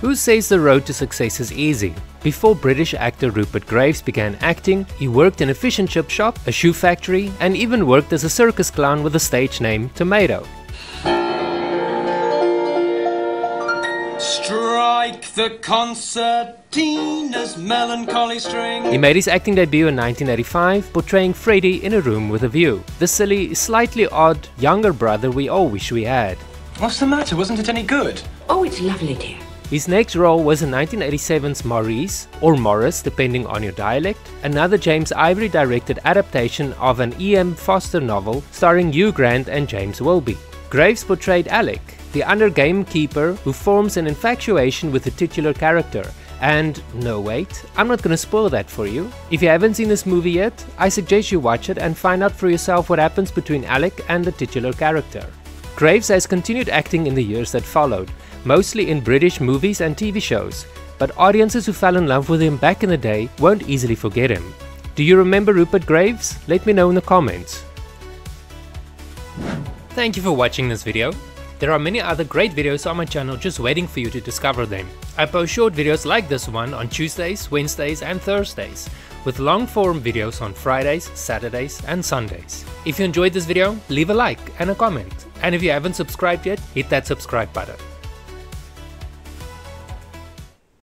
Who says the road to success is easy? Before British actor Rupert Graves began acting, he worked in a fish and chip shop, a shoe factory, and even worked as a circus clown with the stage name Tomato. Strike the concertina's melancholy string. He made his acting debut in 1985, portraying Freddy in A Room with a View, the silly, slightly odd, younger brother we all wish we had. What's the matter? Wasn't it any good? Oh, it's lovely, dear. His next role was in 1987's Maurice, or Morris depending on your dialect, another James Ivory directed adaptation of an E.M. Forster novel starring Hugh Grant and James Wilby. Graves portrayed Alec, the under gamekeeper who forms an infatuation with the titular character. And no, wait, I'm not gonna spoil that for you. If you haven't seen this movie yet, I suggest you watch it and find out for yourself what happens between Alec and the titular character. Graves has continued acting in the years that followed, mostly in British movies and TV shows, but audiences who fell in love with him back in the day won't easily forget him. Do you remember Rupert Graves? Let me know in the comments. Thank you for watching this video. There are many other great videos on my channel just waiting for you to discover them. I post short videos like this one on Tuesdays, Wednesdays and Thursdays, with long form videos on Fridays, Saturdays and Sundays. If you enjoyed this video, leave a like and a comment. And if you haven't subscribed yet, hit that subscribe button.